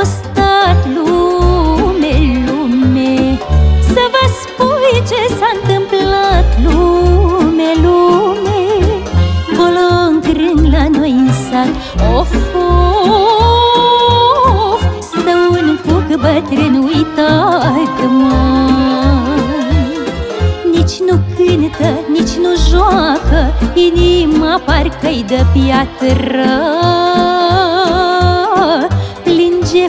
întâmplat lume, lume. Să vă spui ce s-a întâmplat lume, lume. Colo crâng la noi în sat Of, of. Stă un cuc bătrân uitat, mai Nici nu cântă, nici nu joacă Inima parcă-i de piatră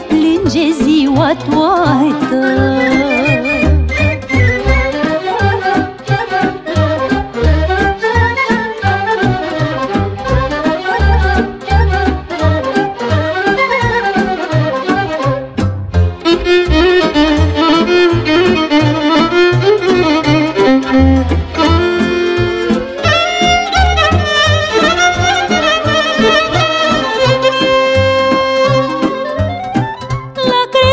Plânge, plânge ziua toată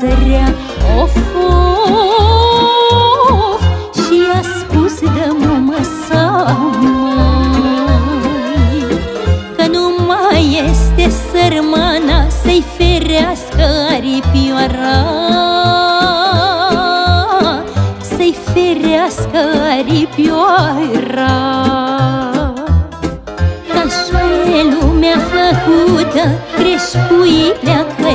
sărea Of, of Și a spus de mama sa mai. Că nu mai este sărmana Să-i ferească aripioara. Să-i ferească aripioara. Așa e lumea făcută Crești pui, pleacă, te uită